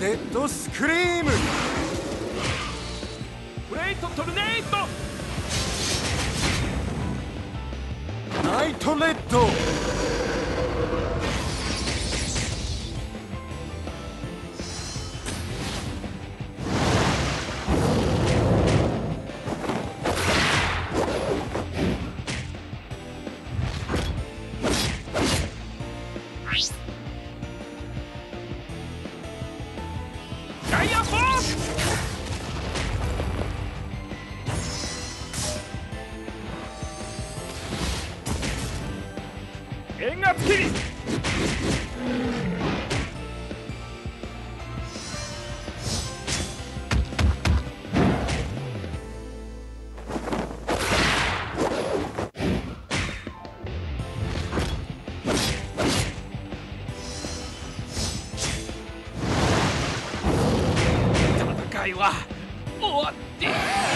デッドスクリーム。ブレイトトルネード。ナイトレッドク円がつき。戦いは終わって